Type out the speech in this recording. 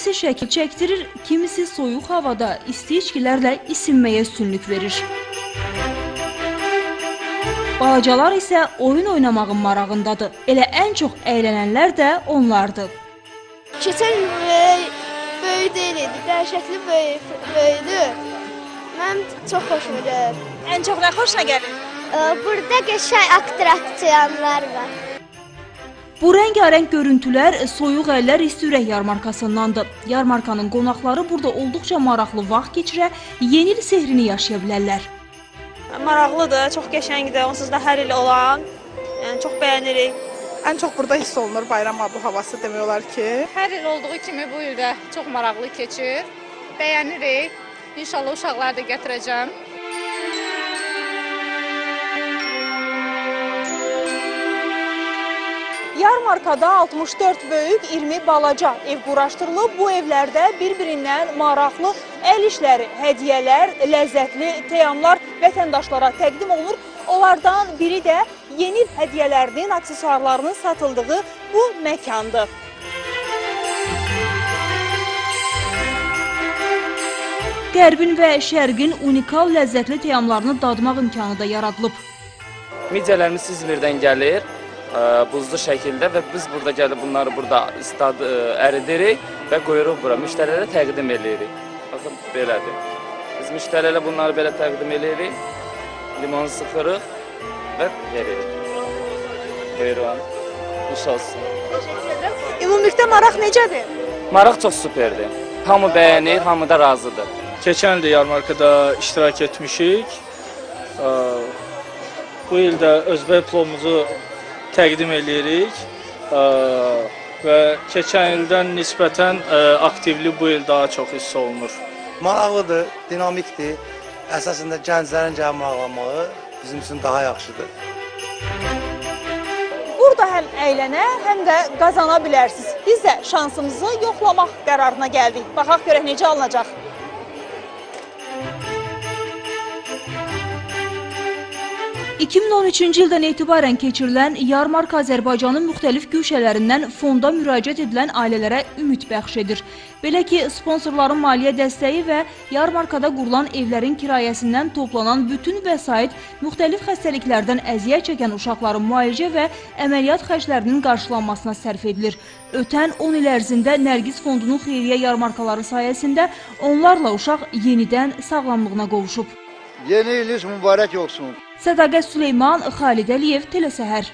Kimisi şəkil çəkdirir, kimisi soyuq havada isti içkilərlə isinməyə üstünlük verir. Balacalar isə oyun oynamağın marağındadır. Elə ən çox əylənənlər də onlardır. Keçən il böyük, böyük deyil idi, dəhşətli böyük, böyüdü. Mənim çox xoşuma gəlir. Ən çox nə xoşuna gəlir? Burada qəşəng attraksionlar var. Bu rəngarəng görüntülər Soyuq Əllər İsti Ürək yarmarkasındandır. Yarmarkanın qonaqları burada olduqca maraqlı vaxt keçirə, yeni il sehrini yaşaya bilərlər. Maraqlıdır, çox qəşəngdir. Onsuz da hər il olan. Yəni çox bəyənirik. Ən çox burada hiss olunur bayram abu havası demək olar ki. Hər il olduğu kimi bu il də çox maraqlı keçir. Bəyənirik. İnşallah uşaqları da gətirəcəm. Yarmarkada 64 böyük, 20 balaca ev quraşdırılıb. Bu evlərdə bir-birindən maraqlı əl işləri, hədiyyələr, ləzzətli təyamlar vətəndaşlara təqdim olunur. Onlardan biri də yeni hədiyyələrinin, aksesuarlarının satıldığı bu məkandır. Qərbin və Şərqin unikal ləzzətli təyamlarını dadmaq imkanı da yaradılıb. Midələrimiz İzmirdən gəlir, buzlu şəkildə və biz burada gəlib bunları burada istad ə, əridirik və qoyuruq bura. Müştərilərə təqdim edirik. Baxın belədir. Biz müştərilərə bunları belə təqdim edirik. Limonu sıxırıq və veririk. Buyurun. Nuş olsun. Ümumilikdə maraq necədir? Maraq çox superdir. Hamı bəyənir, hamı da razıdır. Keçən il yarmarkada iştirak etmişik. Bu il də özbək plovumuzu təqdim eləyirik. Və keçən ildən nisbətən ə, aktivlik bu il daha çox hiss olunur. maraqlıdır, dinamikdir. Əsasında gənclərin gəlib maraqlanmağı bizim üçün daha yaxşıdır. Burada həm əylənə, həm də qazana bilərsiniz. Biz də şansımızı yoxlamaq qərarına gəldik. Baxaq görək necə alınacaq. – 2013-cü ildən etibarən keçirilən yarmarka Azərbaycanın müxtəlif güşələrindən fonda müraciət edilən ailələrə ümid bəxş edir. Belə ki, sponsorların maliyyə dəstəyi və yarmarkada qurulan evlərin kirayəsindən toplanan bütün vəsait müxtəlif xəstəliklərdən əziyyət çəkən uşaqların müalicə və əməliyyat xərclərinin qarşılanmasına sərf edilir. Ötən 10 il ərzində Nərgiz Fondunun xeyriyyə yarmarkaları sayəsində onlarla uşaq yenidən sağlamlığına qovuşub. Yeni iliniz mübarək olsun. Sədaqət Süleyman, Xalid Əliyev, Telesəhər.